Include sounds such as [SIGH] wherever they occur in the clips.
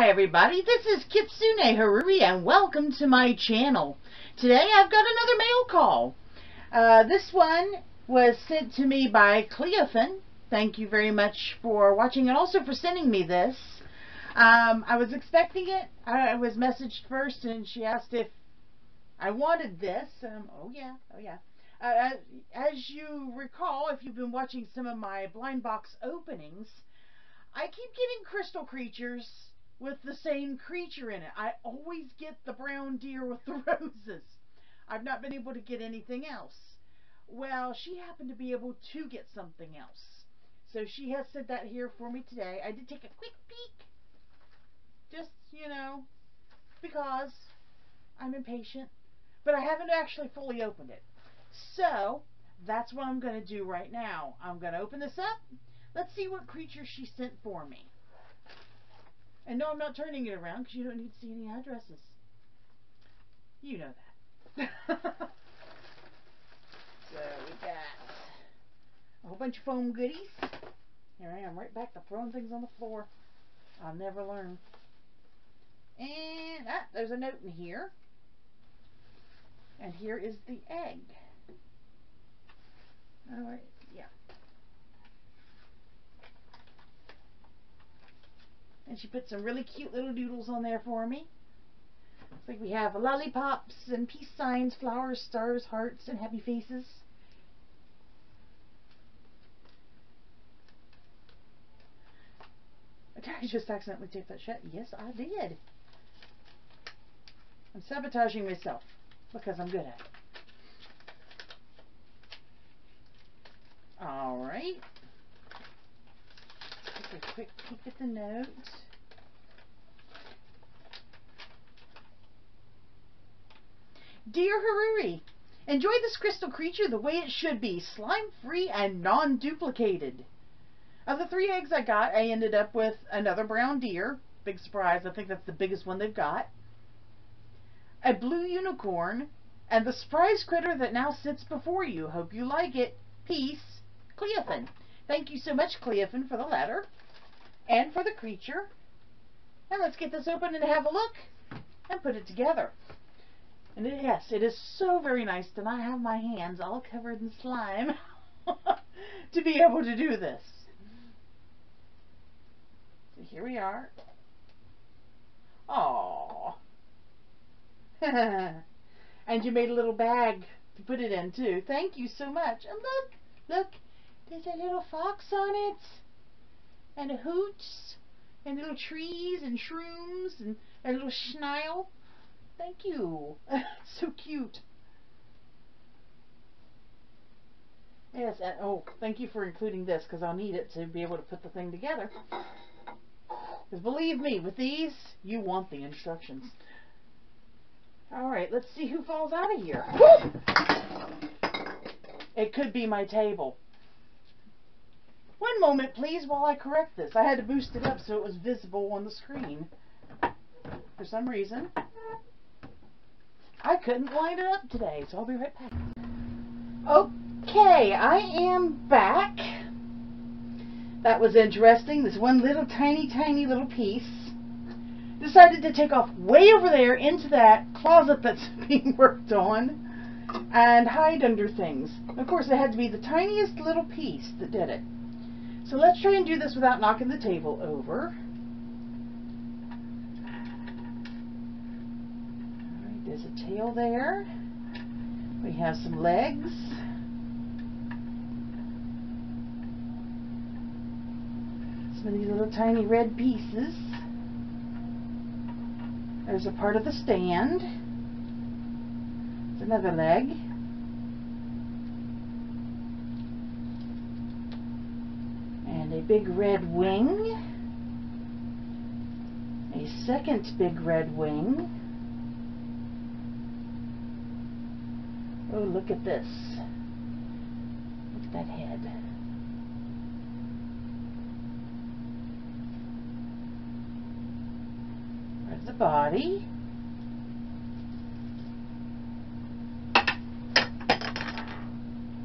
Hi everybody, this is Kitsune Horuri and welcome to my channel. Today I've got another mail call. Uh, this one was sent to me by Cleofin. Thank you very much for watching and also for sending me this. Um, I was expecting it. I was messaged first and she asked if I wanted this. Um, oh yeah, oh yeah. Uh, as you recall, if you've been watching some of my blind box openings, I keep getting crystal creatures with the same creature in it. I always get the brown deer with the [LAUGHS] roses. I've not been able to get anything else. Well, she happened to be able to get something else. So she has said that here for me today. I did take a quick peek. Just, you know, because I'm impatient. But I haven't actually fully opened it. So, that's what I'm going to do right now. I'm going to open this up. Let's see what creature she sent for me. And no, I'm not turning it around because you don't need to see any addresses. You know that. [LAUGHS] so we got a whole bunch of foam goodies. Here I am, right back to throwing things on the floor. I'll never learn. And ah, there's a note in here. And here is the egg. Alright, yeah. And she put some really cute little doodles on there for me. Looks like we have lollipops and peace signs, flowers, stars, hearts, and happy faces. Did I just accidentally take that shut? Yes, I did. I'm sabotaging myself because I'm good at it. Alright. A quick peek at the note. Dear Horuri, enjoy this crystal creature the way it should be, slime-free and non-duplicated. Of the three eggs I got, I ended up with another brown deer. Big surprise, I think that's the biggest one they've got. A blue unicorn, and the surprise critter that now sits before you. Hope you like it. Peace, Cleofin. Thank you so much, Cleofin, for the letter and for the creature. And let's get this open and have a look and put it together. And it, yes, it is so very nice to not have my hands all covered in slime [LAUGHS] to be able to do this. So here we are. Aww. [LAUGHS] and you made a little bag to put it in too. Thank you so much. And look, look, there's a little fox on it. And hoots. And little trees and shrooms and a little schnile. Thank you. [LAUGHS] so cute. Yes, and oh, thank you for including this because I'll need it to be able to put the thing together. Because believe me, with these, you want the instructions. Alright, let's see who falls out of here. It could be my table. One moment, please, while I correct this. I had to boost it up so it was visible on the screen. For some reason. I couldn't line it up today, so I'll be right back. Okay, I am back. That was interesting. This one little tiny, tiny little piece decided to take off way over there into that closet [LAUGHS] that's being worked on and hide under things. Of course, it had to be the tiniest little piece that did it. So let's try and do this without knocking the table over. There's a tail there. We have some legs. Some of these little tiny red pieces. There's a part of the stand. There's another leg. And a big red wing. A second big red wing. Oh, look at this. Look at that head. There's the body.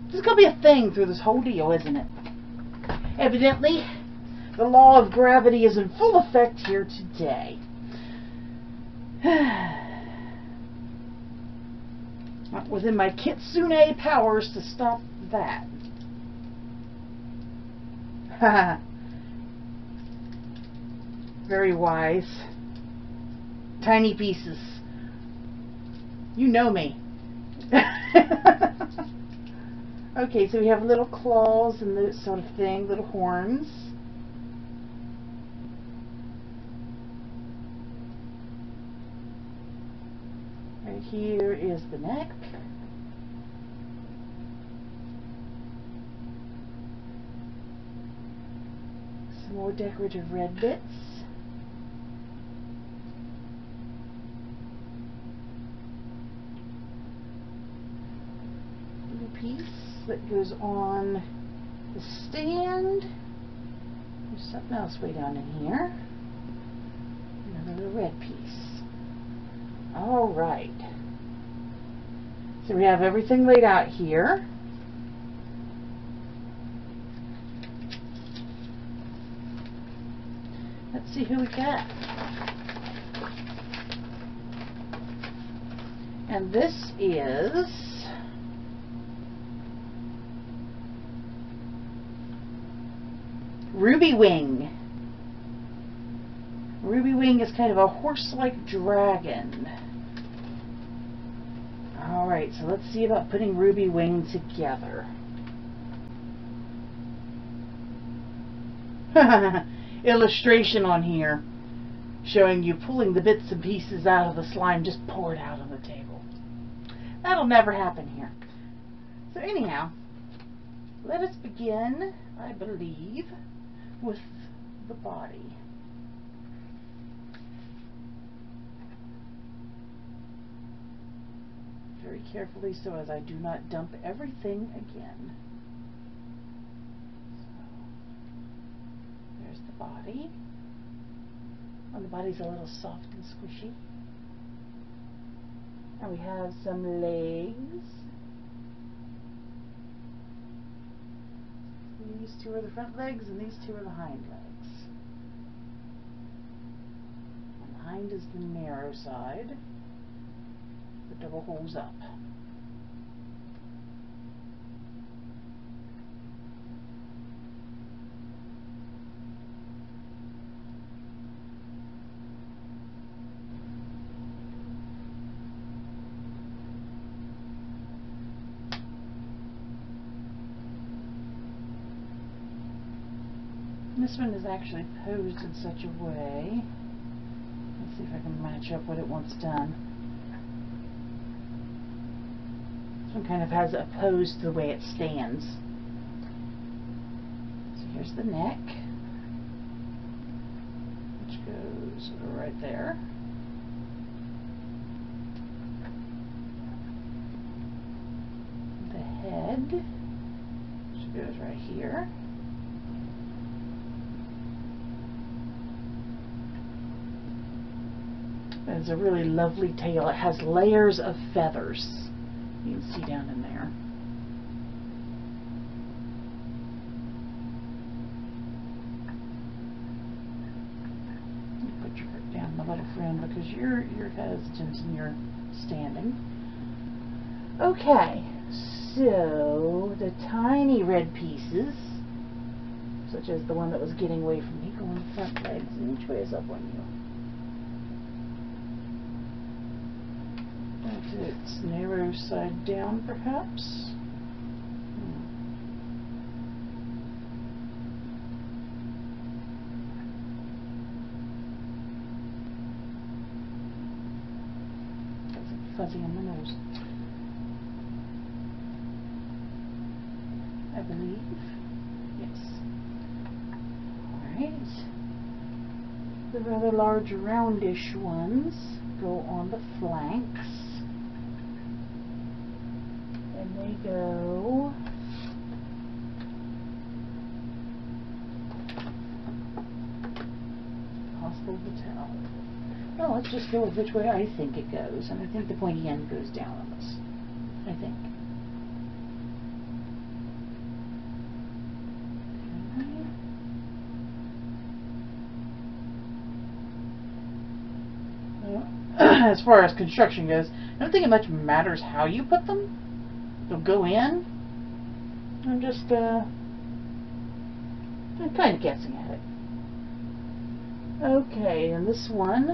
This is going to be a thing through this whole deal, isn't it? Evidently, The law of gravity is in full effect here today. [SIGHS] Not within my kitsune powers to stop that. [LAUGHS] Very wise. Tiny pieces. You know me. [LAUGHS] okay, so we have little claws and this sort of thing, little horns. Right here is the neck. Some more decorative red bits. Little piece that goes on the stand. There's something else way down in here. Another little red piece. All right. So we have everything laid out here. Let's see who we got. And this is Ruby Wing. Ruby Wing is kind of a horse-like dragon. Alright, so let's see about putting Ruby Wing together. [LAUGHS] Illustration on here showing you pulling the bits and pieces out of the slime, just poured out on the table. That'll never happen here. So anyhow, let us begin, I believe, with the body. very carefully so as I do not dump everything again. So, there's the body. And the body's a little soft and squishy. And we have some legs. These two are the front legs and these two are the hind legs. And the hind is the narrow side the double holes up. This one is actually posed in such a way. Let's see if I can match up what it wants done. This one kind of has a pose to the way it stands. So here's the neck, which goes right there. The head, which goes right here. It's a really lovely tail. It has layers of feathers. You can see down in there. Put your foot down, my little friend, because you're you're hesitant and you're standing. Okay, so the tiny red pieces, such as the one that was getting away from me, go on the front legs, and each way is up on you. Its narrow side down, perhaps. Hmm. fuzzy on the nose. I believe. Yes. Alright. The rather large roundish ones go on the flanks they go. Hospital to town. No, let's just go with which way I think it goes, and I think the pointy end goes down on this. I think. [CLEARS THROAT] as far as construction goes, I don't think it much matters how you put them. They'll go in. I'm just, uh, I'm kind of guessing at it. Okay, and this one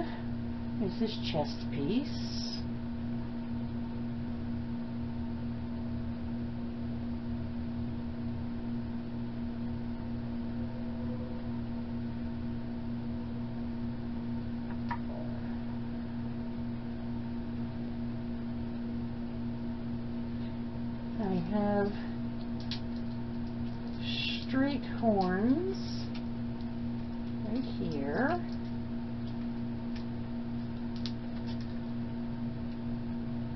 is this chest piece. Have straight horns right here.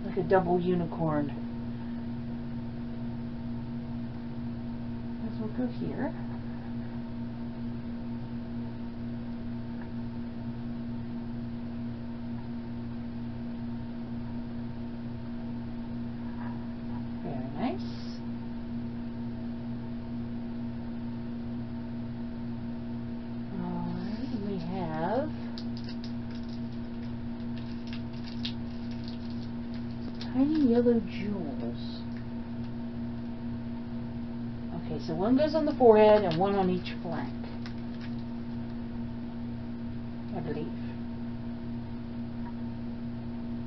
Like a double unicorn. This will go here. Yellow jewels. Okay, so one goes on the forehead and one on each flank. I believe.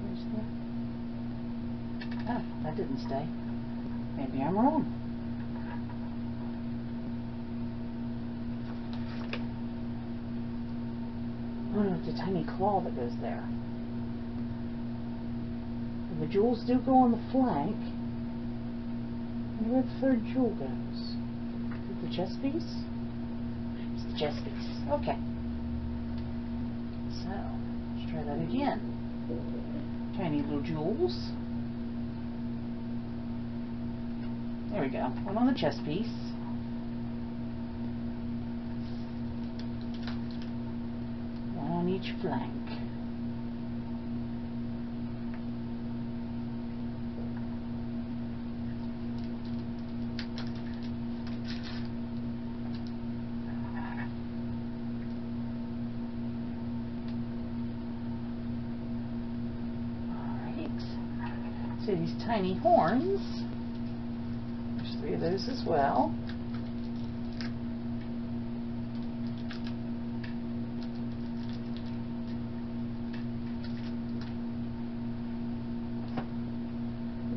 Where's the... Ah, that didn't stay. Maybe I'm wrong. Oh no, it's a tiny claw that goes there. The jewels do go on the flank. And where the third jewel goes? The chest piece? It's the chest piece. Okay. So, let's try that again. Tiny little jewels. There we go. One on the chest piece. One on each flank. Alright. So these tiny horns. There's three of those as well.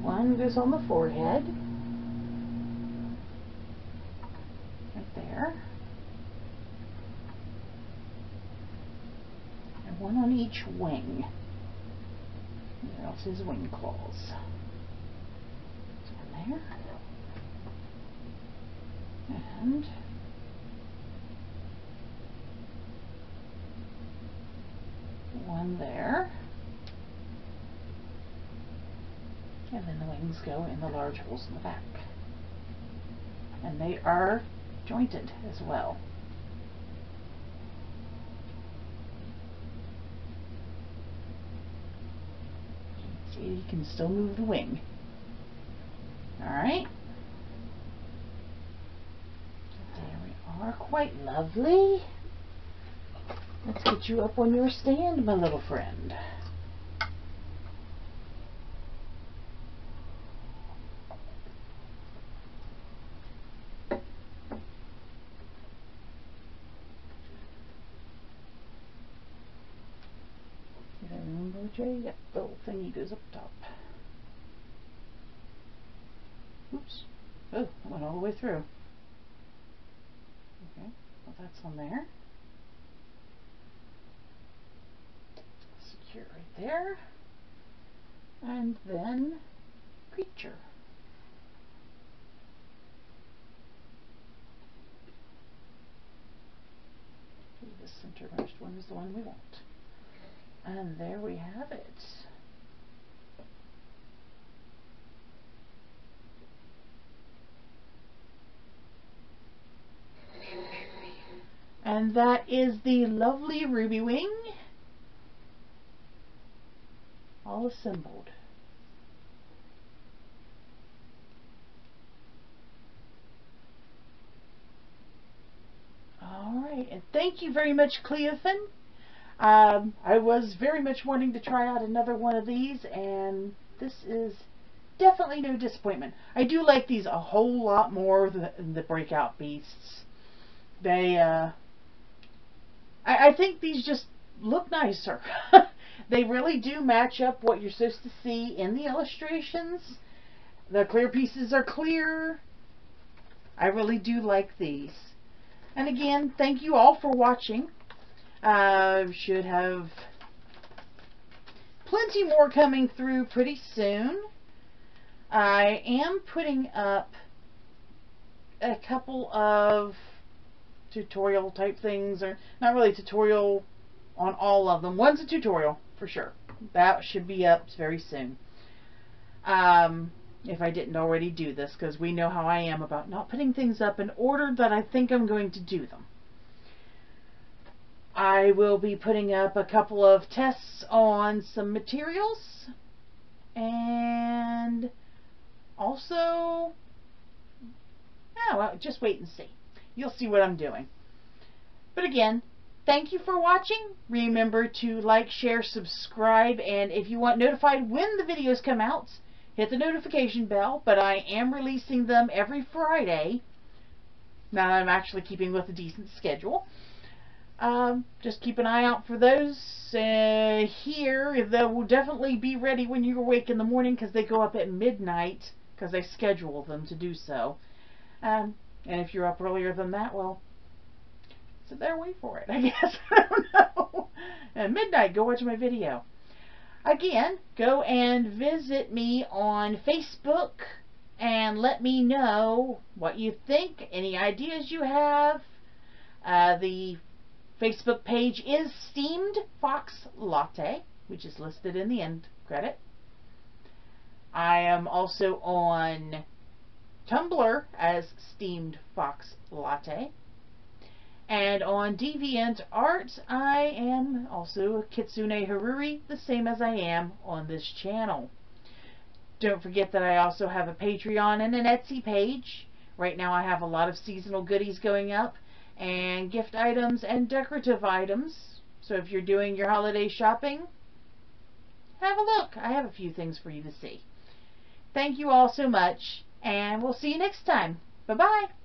One goes on the forehead. Right there. And one on each wing. There else his wing claws. There. And one there. And then the wings go in the large holes in the back. And they are jointed as well. See, you can still move the wing. Alright. There we are. Quite lovely. Let's get you up on your stand, my little friend. Remember which way? Yep, the little thingy goes up top. Oops. Oh, it went all the way through. Okay, well that's on there. Secure right there. And then creature. The centermost one is the one we want. And there we have it. And that is the lovely ruby wing all assembled. Alright, and thank you very much, Cleophon. Um, I was very much wanting to try out another one of these, and this is definitely no disappointment. I do like these a whole lot more than the Breakout Beasts. They, uh, I, I think these just look nicer. [LAUGHS] they really do match up what you're supposed to see in the illustrations. The clear pieces are clear. I really do like these. And again, thank you all for watching. Uh, should have plenty more coming through pretty soon. I am putting up a couple of tutorial type things, or not really tutorial on all of them. One's a tutorial, for sure. That should be up very soon. Um, if I didn't already do this, because we know how I am about not putting things up in order that I think I'm going to do them. I will be putting up a couple of tests on some materials and also yeah, well, just wait and see. You'll see what I'm doing. But again, thank you for watching. Remember to like, share, subscribe, and if you want notified when the videos come out, hit the notification bell. But I am releasing them every Friday. Now I'm actually keeping with a decent schedule. Um, just keep an eye out for those uh, here. They will definitely be ready when you're awake in the morning because they go up at midnight because they schedule them to do so. Um, and if you're up earlier than that, well, sit there wait for it, [LAUGHS] I guess. I don't know. At midnight, go watch my video. Again, go and visit me on Facebook and let me know what you think, any ideas you have. Uh, the Facebook page is Steamed Fox Latte, which is listed in the end credit. I am also on Tumblr as Steamed Fox Latte. And on Deviant Art, I am also Kitsune Horuri, the same as I am on this channel. Don't forget that I also have a Patreon and an Etsy page. Right now I have a lot of seasonal goodies going up and gift items and decorative items. So if you're doing your holiday shopping, have a look. I have a few things for you to see. Thank you all so much, and we'll see you next time. Bye-bye.